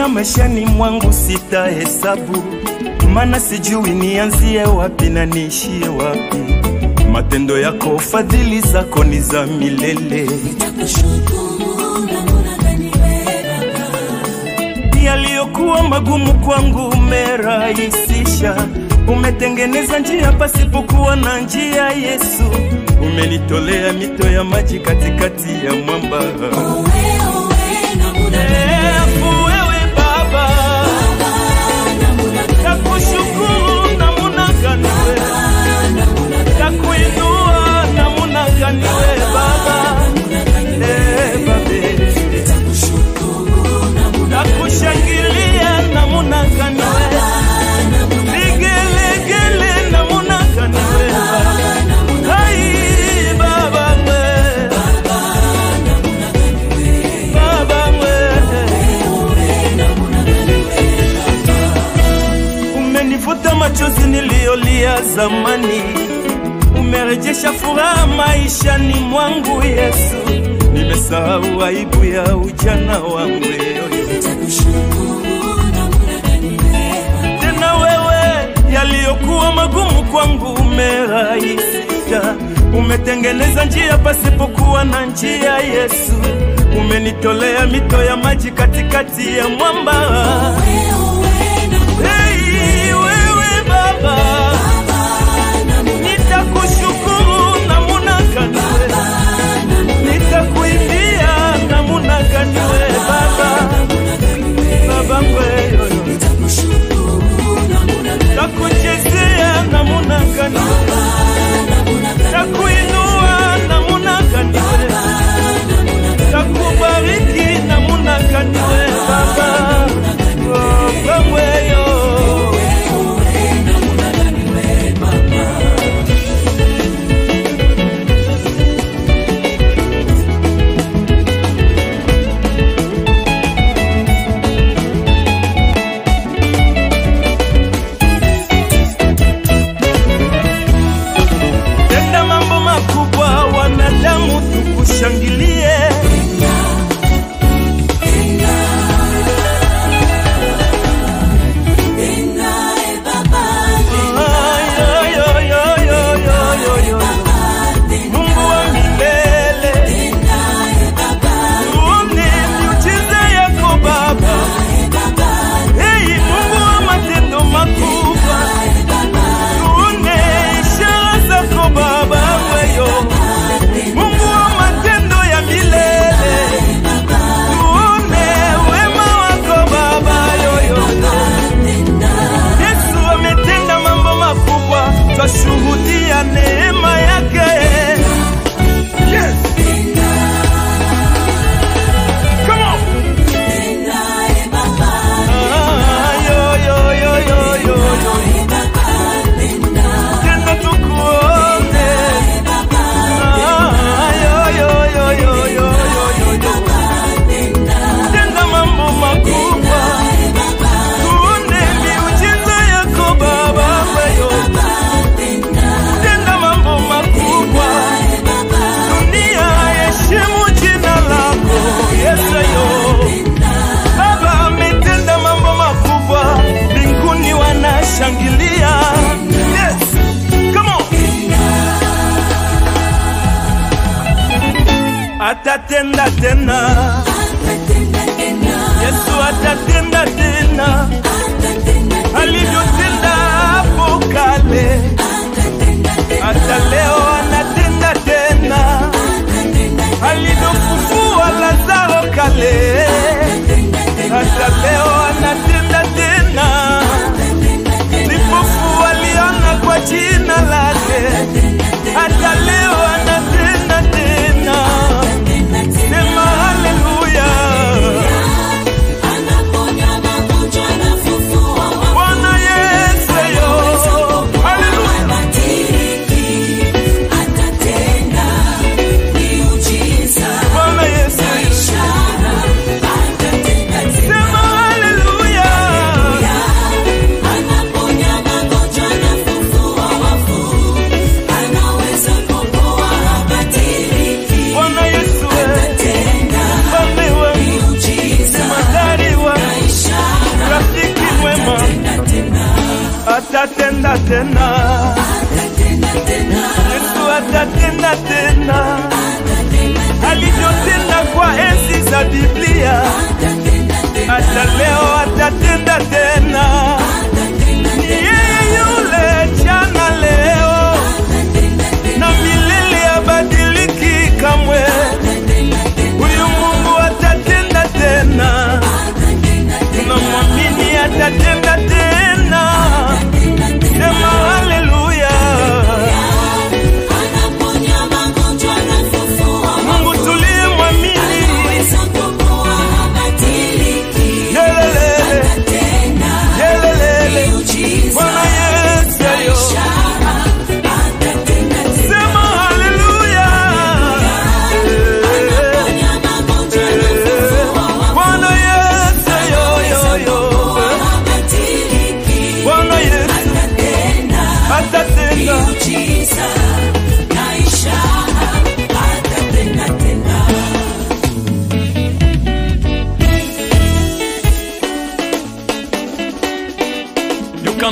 tena maishani mwangu sitahesabu, mana sijui nianzie wapi na niishie wapi. Matendo yako, fadhili zako ni za milele. Yaliyokuwa magumu kwangu umerahisisha, umetengeneza njia pasipokuwa na njia. Yesu, umenitolea mito ya maji katikati ya mwamba. zamani, umerejesha furaha maishani mwangu Yesu, nimesahau aibu ya ujana wangu tena. Wewe yaliyokuwa magumu kwangu umerahisisha, umetengeneza njia pasipokuwa na njia Yesu, umenitolea mito ya maji katikati ya mwamba. tena Yesu atatenda tena alivyotenda kwa enzi za Biblia, hata leo atatenda tena.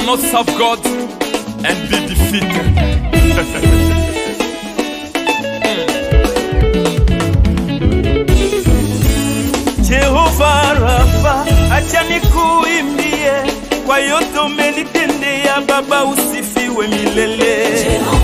cannot serve God and be defeated. Jehova Rafa, acha nikuimbie kwa yote umenitendea Baba, usifiwe milele Jehovah.